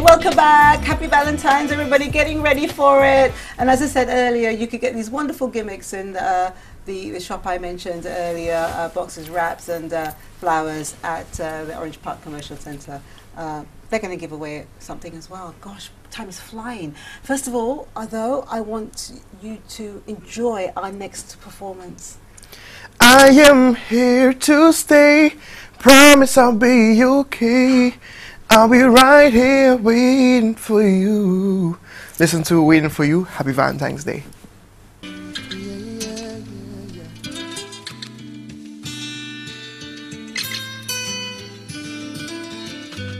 welcome back. Happy Valentine's, everybody. Getting ready for it. And as I said earlier, you could get these wonderful gimmicks in uh, the, the shop I mentioned earlier, uh, boxes, wraps, and uh, flowers at uh, the Orange Park Commercial Centre. Uh, they're going to give away something as well. Gosh, time is flying. First of all, although I want you to enjoy our next performance. I am here to stay. Promise I'll be okay. I'll be right here waiting for you. Listen to Waiting for You. Happy Valentine's Day.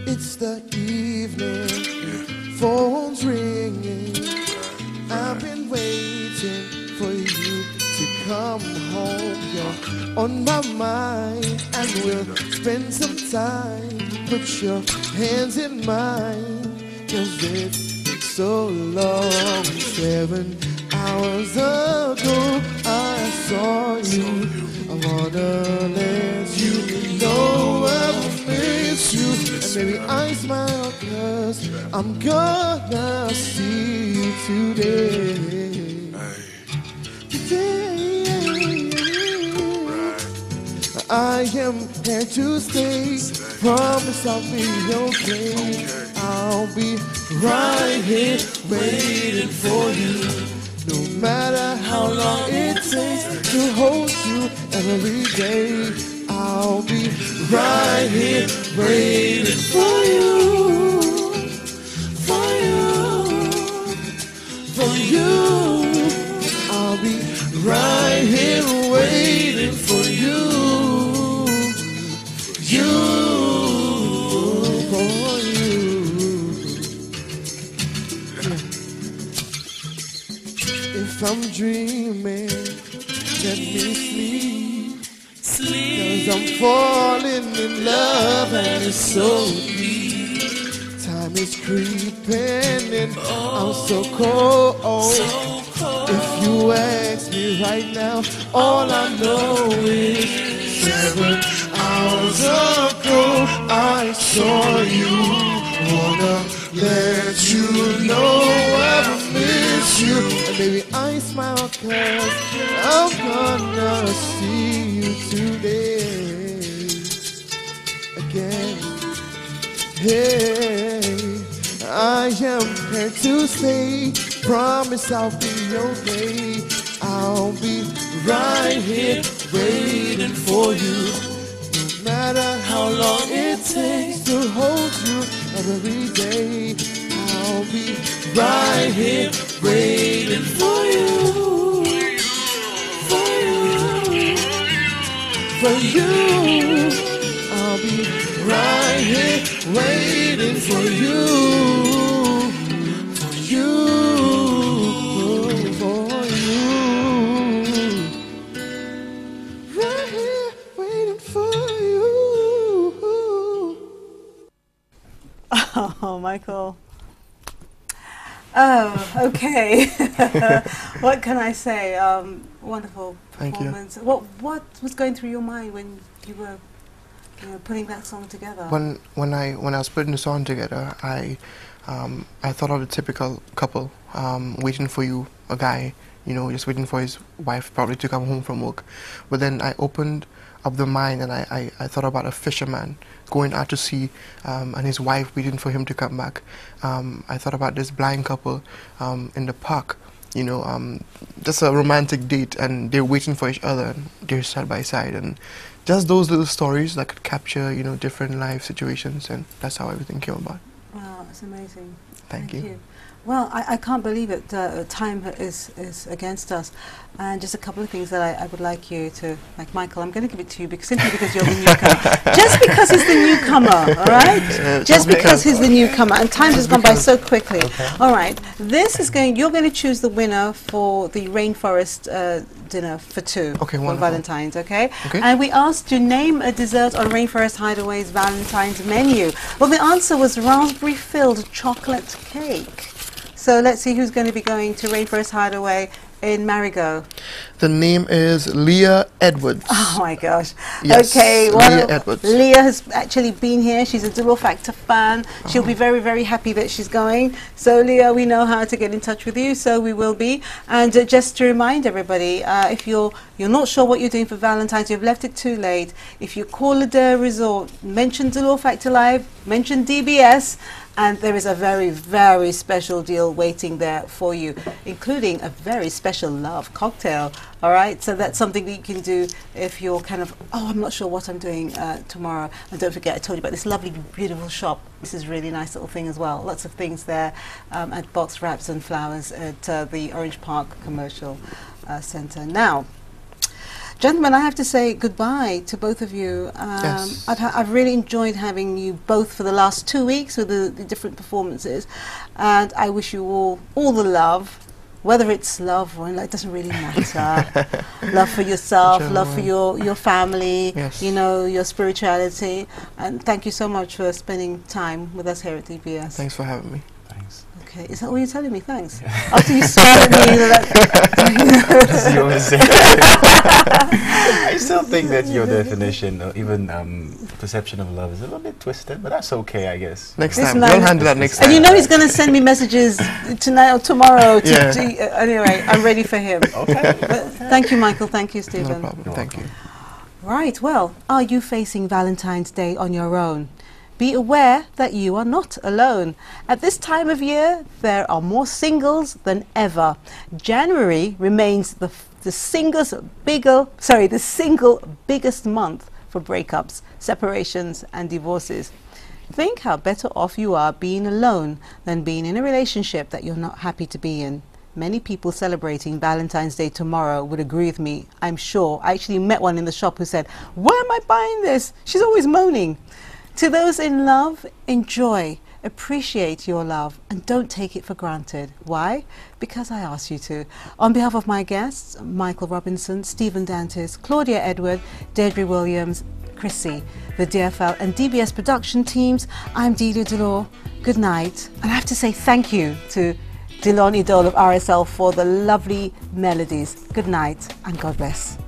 It's the evening, phone's ringing. I've been waiting for you to come home. You're on my mind, and we'll spend some time. Put your hands in mine, cause it's so long. Seven hours ago, I saw you. I wanna let you know I miss you. And maybe I smile, cause I'm gonna see you today. today. I am here to stay. Promise I'll be okay. I'll be right here waiting for you. No matter how long it takes to hold you every day, I'll be right here waiting for you. If I'm dreaming, let me sleep. Cause I'm falling in love and it's so deep. Time is creeping and I'm so cold. If you ask me right now, all I know is seven hours ago I saw you. Wanna let you know I miss you. Baby, I smile cause I'm gonna see you today again. Hey, I am here to stay. Promise I'll be okay. I'll be right here waiting for you. No matter how long it takes to hold you every day, I'll be right here waiting you. I'll be right here waiting for you. For you. For you. Right here waiting for you. Oh, Michael. Oh, okay. what can I say? Um, wonderful Thank you. performance. What What was going through your mind when you were, you know, putting that song together? When when I when I was putting the song together, I um, I thought of the typical couple um, waiting for you, a guy, you know, just waiting for his wife probably to come home from work. But then I opened up the mind and I, I, I thought about a fisherman going out to sea um, and his wife waiting for him to come back. Um, I thought about this blind couple um, in the park, you know, um, just a romantic date and they're waiting for each other and they're side by side and just those little stories that could capture, you know, different life situations and that's how everything came about. Wow, it's amazing. Thank you. Well, I, I can't believe it. Uh, time is, is against us. And just a couple of things that I, I would like you to, like Michael, I'm going to give it to you because, simply because you're the newcomer. just because he's the newcomer, all right? Yeah, just because he's the newcomer. And time has gone by so quickly. All right. This is going, you're going to choose the winner for the Rainforest uh, dinner for two Okay, on. Valentine's, okay? Okay. And we asked to name a dessert on Rainforest Hideaway's Valentine's menu. Well, the answer was raspberry filled chocolate cake. So let's see who's going to be going to Rainforest Hideaway in Marigot? The name is Leah Edwards. Oh my gosh. Yes, okay, well, Leah Edwards. Leah has actually been here. She's a Dual Factor fan. She'll be very, very happy that she's going. So, Leah, we know how to get in touch with you, so we will be. And uh, just to remind everybody, uh, if you're you're not sure what you're doing for Valentine's, you've left it too late. If you call Adair Resort, mention Dual Factor Live, mention DBS, and there is a very, very special deal waiting there for you, including a very special love cocktail. All right, so that's something that you can do if you're kind of, oh, I'm not sure what I'm doing uh, tomorrow. And don't forget, I told you about this lovely, beautiful shop. This is a really nice little thing as well. Lots of things there um, at Box Wraps and Flowers at uh, the Orange Park Commercial uh, Centre. Now, Gentlemen, I have to say goodbye to both of you. Um, Yes. I've, I've really enjoyed having you both for the last two weeks with the, the different performances, and I wish you all all the love. Whether it's love or it doesn't really matter. love for yourself, Whichever love for your, your family, Yes. you know, your spirituality. And thank you so much for spending time with us here at DBS. Thanks for having me. Thanks. Okay, is that what you're telling me? Thanks. After you swear at me that, You always say- I still think that your definition, or even um, perception of love, is a little bit twisted, but that's okay, I guess. Next This time. man- We'll handle that next time. And you know he's going to send me messages tonight or tomorrow. To, Yeah. to- uh, anyway, I'm ready for him. Okay. But thank you, Michael. Thank you, Stephen. no Stephen. problem. You're Thank you. Right. Well, are you facing Valentine's Day on your own? Be aware that you are not alone. At this time of year, there are more singles than ever. January remains the, the singles bigger, sorry, the single biggest month for breakups, separations, and divorces. Think how better off you are being alone than being in a relationship that you're not happy to be in. Many people celebrating Valentine's Day tomorrow would agree with me, I'm sure. I actually met one in the shop who said, Why am I buying this? She's always moaning. To those in love, enjoy, appreciate your love, and don't take it for granted. Why? Because I asked you to. On behalf of my guests, Michael Robinson, Stephen Dantes, Claudia Edward, Deirdre Williams, Chrycee, the DFL and DBS production teams, I'm Delia Delore. Good night. And I have to say thank you to Delon Idol of RSL for the lovely melodies. Good night and God bless.